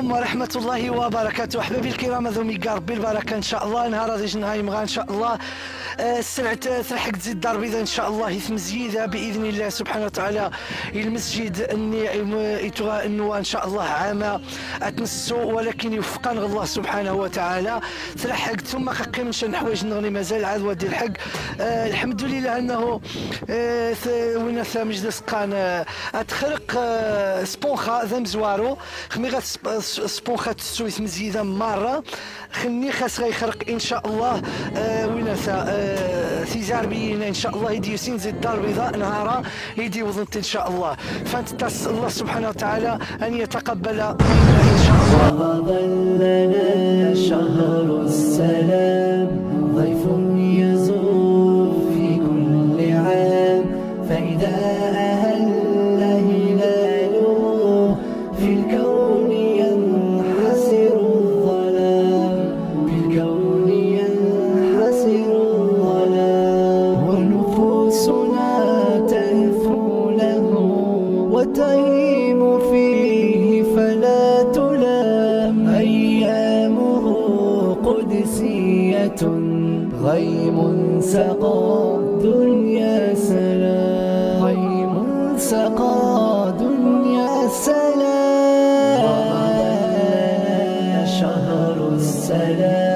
عليكم ورحمة الله وبركاته. أحبابي الكرام هذو ميقا ربي البركة إن شاء الله. نهار غادي مغا إن شاء الله. آه، سرعة تلحق تزيد الدار البيضاء إن شاء الله. يثم زيادة بإذن الله سبحانه وتعالى. المسجد أني يتوغى أنه إن شاء الله. عام أتنسو ولكن يوفقن الله سبحانه وتعالى. تلحق ثم قيم من حوايج نغني مازال عاد ودي الحق. آه الحمد لله أنه آه وين مجلس قان آه أتخرق آه سبونخا ذا مزوارو خميغا سبونخا تسويت مزيدة مرة. خني خاص غيخرق إن شاء الله آه وين آه ثيزار بينا إن شاء الله يدي يسين زي الدار البيضاء نهارا. يدي وظنت إن شاء الله فانت الله سبحانه وتعالى أن يتقبل إن شاء الله وظلنا شهر السلام. ضيف سقى دنيا سلام شهر السلام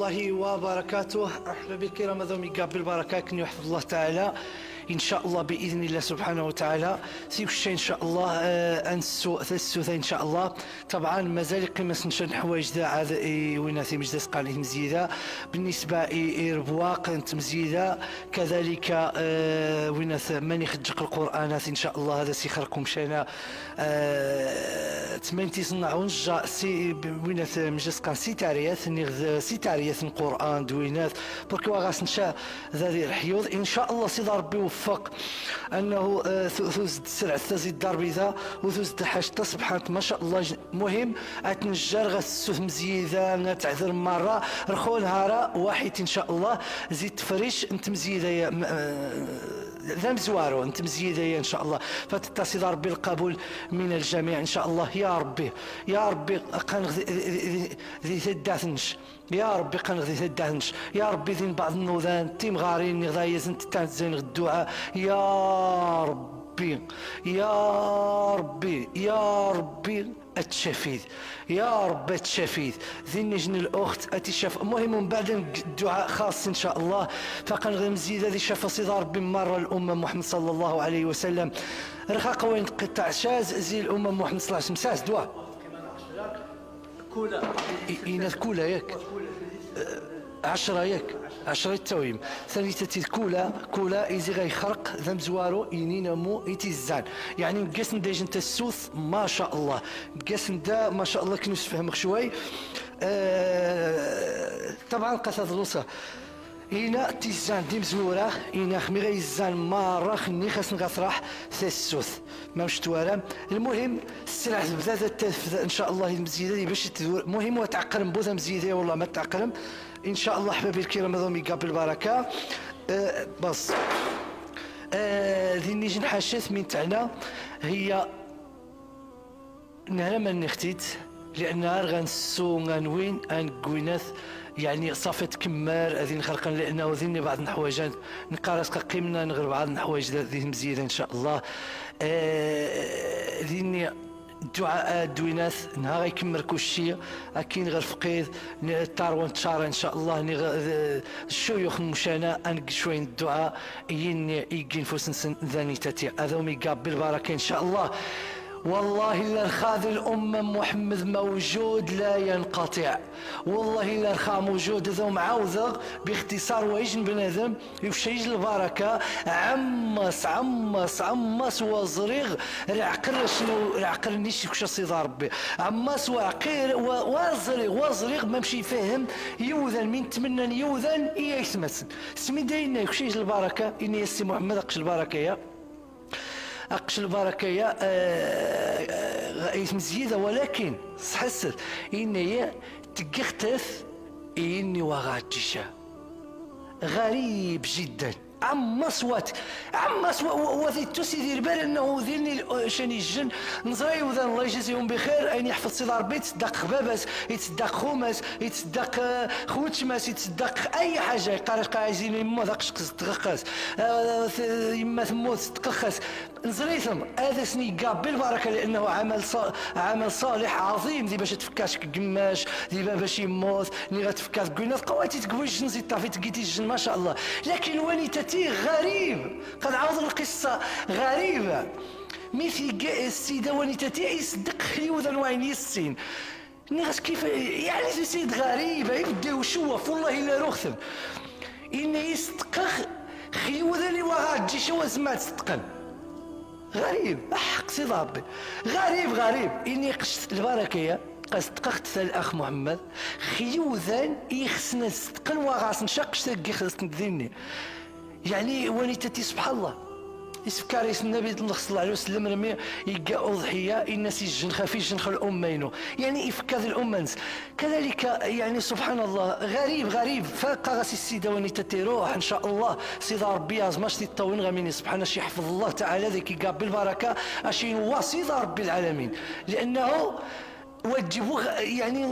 الله وبركاته. أحبابي الكرام هذا ميقا بالبركة كن يحفظ الله تعالى. إن شاء الله بإذن الله سبحانه وتعالى. سيوشي إن شاء الله آه، أنسو ثلاث إن شاء الله. طبعا مازال قيمة نشان حوايج ذا عاد إي وين في مجلس قاليه مزيدة. بالنسبة إي ربواق أنت مزيدة. كذلك آه، وين ماني خدق القرآنات إن شاء الله هذا سيخركم شانا آه، تمنتي صنعون جا سي وين مجلس قال سيتاريات نغذ سيتاريات القرآن دوينات. بركوا غاس نشا ذي الحيوض. إن شاء الله سيدي ربي يوفق أنه آه، ثو- ثوز سرعة تزيد الدار بيضاء وثوز حاجة سبحانك ما شاء الله مهم. أتنجر غسوث مزيدة تعذر مرة. رخو نهارا واحد إن شاء الله. زيد تفريش أنت مزيدة ذا مزوارو انت مزيدة يا إن شاء الله. فتتصل ربي القبول من الجميع إن شاء الله. يا ربي يا ربي قن ذي ثداثنش يا ربي قن ذي ثداثنش يا ربي ذين بعض النوذان تيم غارين غدا يزن تتانزين الدعاء. يا ربي يا ربي يا ربي. التشفيذ يا رب التشفيذ ذي نجن الأخت اتشاف المهم من بعد الدعاء خاص إن شاء الله. فقن غير مزيد ذي شاف صدى ربي مرة الأمة محمد صلى الله عليه وسلم. رخاق وين قطع شاز زي الأمة محمد صلى الله عليه وسلم. ساس دوا كولا. إيناث كولا ياك. عشرة ياك. عشرة التويم ثاني تتي كولا كولا إيزي غيخرق ذم زوارو إينينا مو إيتيزان يعني قسم ديج انت السوث ما شاء الله. قسم دا ما شاء الله كنوس فهمك شوي. آه طبعا قصد الوصة هنا تيزان ديم زورا هنا خمي غيزان مرة خني خاص نغطرح ثسوث ما مش توالى المهم السلعة بدات إن شاء الله المزيدة دي باش تدور. المهم وتعقرم بوذا مزيدة والله ما تعقرم. إن شاء الله احبابي الكرام هذوم يقابل البركة. آه بس آه ذي نيجي نحاشث من تاعنا. هي نهلا ما نختيت. لأن غنسو غنوين ان كويناث يعني صافي تكمل هذه نخرقن لأنه ذيني بعض الحوايج نقارس قيمنا نغير بعض الحوايج ذي مزيدة إن شاء الله. آه ذيني الدعاء دوينات نهار يكمل كل شيء أكين غير فقيد تاروان تشار إن شاء الله الشيوخ مشانا أنق شوية الدعاء ين يجين فوسن ذاني تاتي. هذا ميقابل بركه إن شاء الله. والله إلا الخاذ الأمة محمد موجود لا ينقطع. والله إلا الخا موجود ذو معاوذغ باختصار ويجن بنادم يفشيج البركة. عمس عمس عمس وزريغ. العقل شنو العقل نيش كش سيدي ربي. عمس وعقير وزريغ وزريغ ما مشي فاهم يوذن من تمنى يوذن إيه يسمسن سمي داينا يكشيج البركة. إني يسي محمد أقش البركة يا. أقش البركة يا مزيده ولكن سحسر إني تقختث إني وغاتشا غريب جدا. عم صوات عم صوات توسي دير بال إنه ذيني شاني الجن. نزري وذا الله يجزيهم بخير أين يحفظ سيدي ربي يتصدق خبابات يتصدق خمس يتصدق خوتشماس يتصدق أي حاجة. يقارش قاعدين يما ذاك شقز تغخس يما تموت تقخس نزريثم هذا سني قاب بالبركة لأنه عمل عمل صالح عظيم. دي باش تفكاش قماش دي باش يموت ني غتفكاش قلنا قواتي تقويش نزيد طافي تقيتي الجن ما شاء الله. لكن واني تتي غريب. قد عاود القصة غريبة. مثل السيدة واني تتي يصدق خيوذا وعين السين ناس كيف يعني سيد غريبة يبدأ وشوف والله إلا رخثن إن يصدق خيوذا اللي وغاد جيش وزمات صدقن غريب حق سي ربي غريب غريب. إني قشت البركة يا قصدقت الاخ محمد. خيوذان يخسنا صدقا وغاس نشق تاكي خصنا ذيني يعني ونيتتي سبحان الله. يسفكار النبي صلى الله عليه وسلم رمي يقا أضحية الناس يجن خفي جن الأمة ينو يعني يفكا ذي الأمة كذلك يعني سبحان الله غريب غريب. فاقا غاسي السيدة ونيتتي روح إن شاء الله. سيدة ربي أزماش تطوين غميني سبحانه شي يحفظ الله تعالى ذيك يقا بالبركة أشي وسيدة ربي العالمين. لأنه وجبوا يعني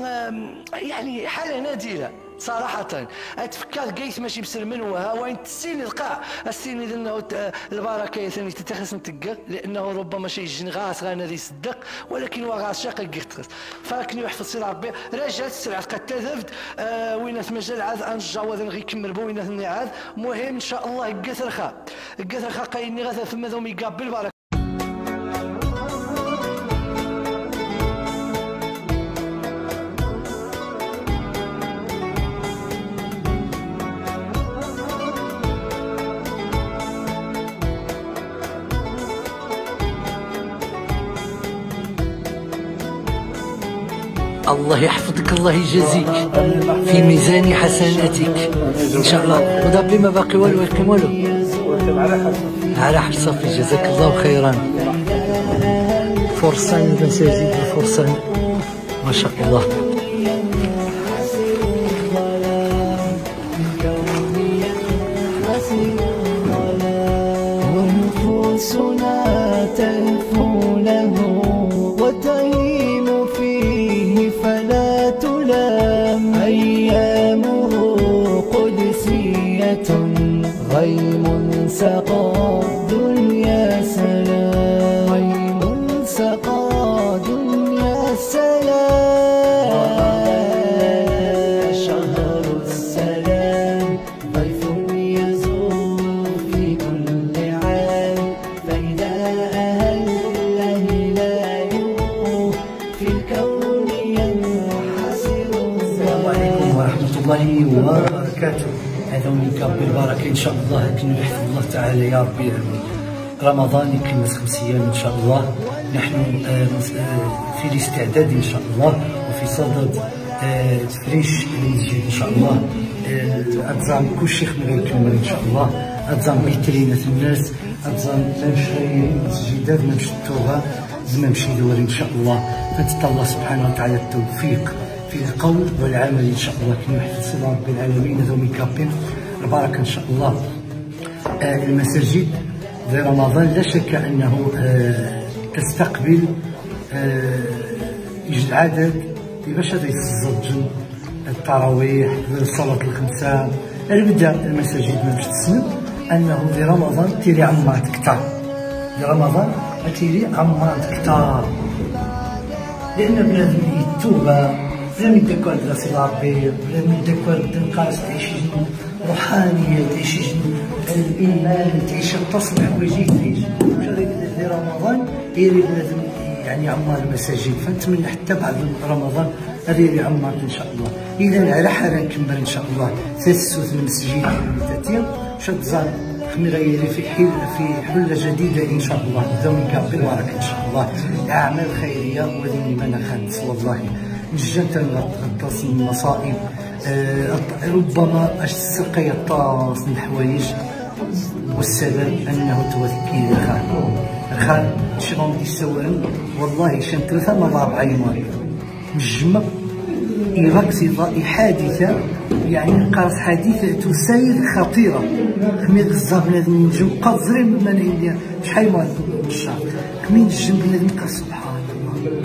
يعني حالة نادرة. صراحة. أتفكر قيت ماشي بسلمن وها وين تسيني القاع. السيني لأنه البركة ثاني تتخس نتقر لأنه ربما شي جن غاس غانا ذي صدق ولكن هو غاس شاق يقتخس فلكن يحفظ سير ربي. رجعت السرعة قد تذبت. آه وين مجال عاد أنجا وذن غي كمل بو وين مهم إن شاء الله قثر خا. قثر خا قايني غاثا ثم ذوم يقابل بركة. الله يحفظك الله يجازيك. في ميزان حسناتك. إن شاء الله. ودابي ما باقي والو يقيم والو على حد صافي جزاك الله خيرا. فرسان المساجد الفرسان ما شاء الله. myself إن شاء الله كن يحفظ الله تعالى يا ربي العالمين رمضان يكمل خمس أيام إن شاء الله. نحن آه، آه، في الاستعداد إن شاء الله وفي صدد آه، تفريش المسجد إن شاء الله. أتزام كل شيء خمر يكمل إن شاء الله. أتزام بيترينة الناس. أتزام ممشي مسجدات ممشي التوبة ممشي دور إن شاء الله. فتت الله سبحانه وتعالى التوفيق في القول والعمل إن شاء الله. كما سيدنا رب العالمين ذو ميكابين البركه إن شاء الله. آه المساجد في رمضان لا شك أنه آه تستقبل آه العدد باش هذا يتزوجن. التراويح الصلاة الخمسة. بدا المساجد ما تسند أنه في رمضان تيري عمرات كثار في رمضان تيري عمرات كثار لأن بنادم يتوبة بلا من داك دراسي ربي بلا من داك تنقاس تعيش روحانية تعيش الإيمان تعيش التصلح ويجي تعيش في رمضان يري بنادم يعني عمار المساجد. فنتمنى حتى بعد رمضان اللي عمرت إن شاء الله. اذا على حال نكمل إن شاء الله. تاسس المسجد تاتيا شد زان خميرة في حل في حلة جديدة إن شاء الله. ذويك بالبركة إن شاء الله. أعمال خيرية وذي من خانس والله نجنت غطاس المصائب. أه ربما السرقة يطاس من الحوايج والسبب أنه توثكي الخال. الخال شغل دي السوان والله شان ثلاثة مرات عيمان مجمع إيراكسي حادثة. يعني قارص حادثة تسير خطيرة. خمي غزا بنادم نجم قادرين بما نعيدها شحال ما الشهر خمي نجم بنادم قال سبحان الله.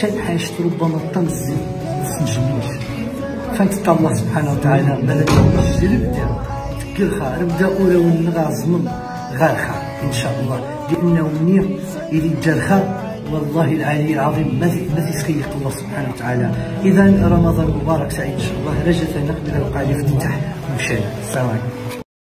شاد حاجة ربما طنزي نجميش فانت الله سبحانه وتعالى بلد الجرب تكل خير بدا أولى ونغازم غير خير إن شاء الله. لأنه منيح يريد جرخا والله العلي العظيم ما تسخيق الله سبحانه وتعالى. اذا رمضان مبارك سعيد إن شاء الله. رجت نقبل القاعده افتتاح مشاهد السلام عليكم.